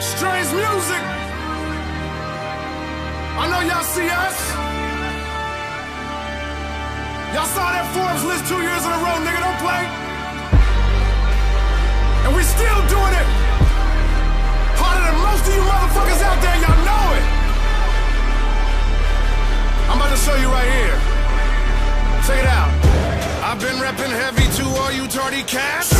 Strange music. I know y'all see us. Y'all saw that Forbes list two years in a row, nigga. Don't play. And we still doing it. Harder than most of you motherfuckers out there. Y'all know it. I'm about to show you right here. Check it out. I've been repping heavy to all you tardy cats.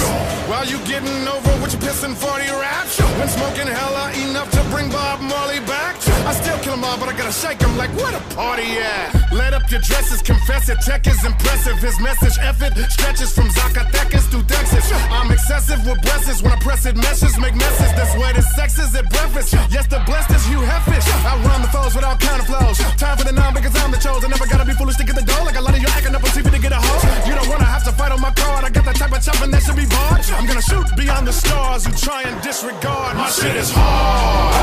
While you getting over with your pissing 40 raps. When smoking hella enough to bring Bob Marley back. I still kill 'em all, but I gotta shake 'em like where the party at? Let up your dresses, confess it. Tech is impressive. His message effort stretches from Zacatecas to Texas. I'm excessive with breasts when I press it. Meshes make messes. That's where the sex is at breakfast. Yes, the blessed is Hugh Heffish. I run the foes without counter flows. Time for the nine because I'm the chosen. I never gotta be foolish to get try and disregard. My shit is hard.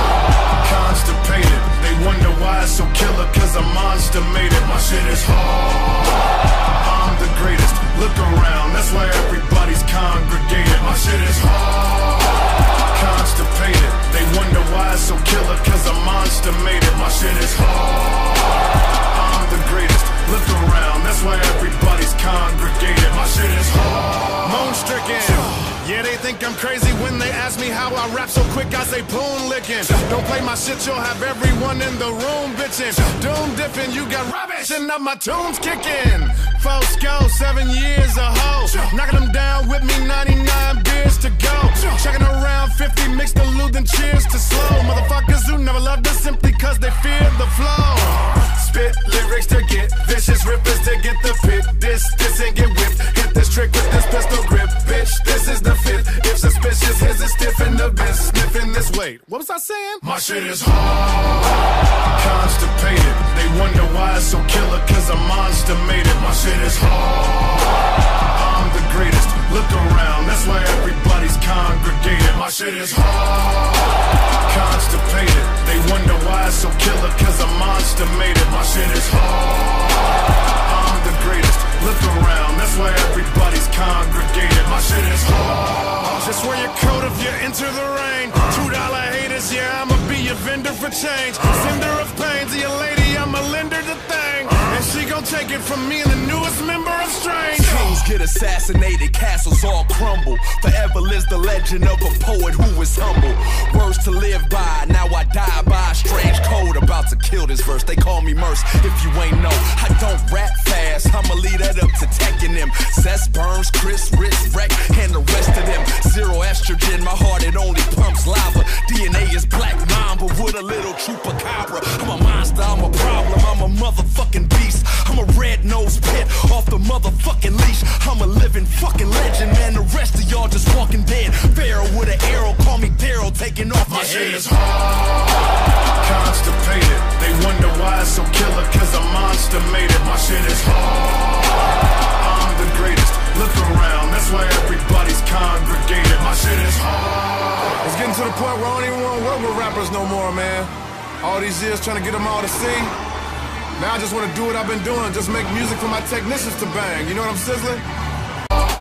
Constipated. They wonder why it's so killer, cause a monster made it. My shit is hard. I'm the greatest. Look around, that's why everybody's congregated. My shit is hard. Think I'm crazy when they ask me how I rap so quick. I say poon licking. Don't play my shit, you'll have everyone in the room bitching. Doom dipping, you got rubbish and now my tunes kicking. Folks go, seven years a hoe. Knocking them down with me, 99 beers to go. Checking around 50, mix the loot, cheers to slow. Motherfuckers who never loved us simply cause they fear the flow. Spit lyrics to get vicious, Weight. What was I saying? My shit is hard. Constipated. They wonder why it's so killer, cause a monster made it. My shit is hard. I'm the greatest. Look around, that's why everybody's congregated. My shit is hard. Constipated. They wonder why it's so killer, cause a monster made it. My shit is hard. I'm the greatest. Look around, that's why everybody's congregated. Just wear your coat if you enter the rain. Two dollar haters, yeah, I'ma be your vendor for change. Sender of pain to your lady, I'ma lend the thing. And she gon' take it from me and the newest member of Strange. Kings get assassinated, castles all crumble. Forever lives the legend of a poet who is humble. Words to live by, now I die by strange code. About to kill this verse, they call me MURS. If you ain't know, I don't rap fast, I'ma leave that up to Tech and them. Sess Burns, Krizz, Rittz, Wreck, and the motherfucking beast. I'm a red nosed pit off the motherfucking leash. I'm a living fucking legend, man. The rest of y'all just walking dead. Pharaoh with an arrow, call me Daryl, taking off My your shit head. is hard. Constipated. They wonder why it's so killer, cause a monster made it. My shit is hard. I'm the greatest. Look around, that's why everybody's congregated. My shit is hard. It's getting to the point where I don't even want to work with rappers no more, man. All these years trying to get them all to see. Now I just want to do what I've been doing, just make music for my technicians to bang. You know what I'm sizzling?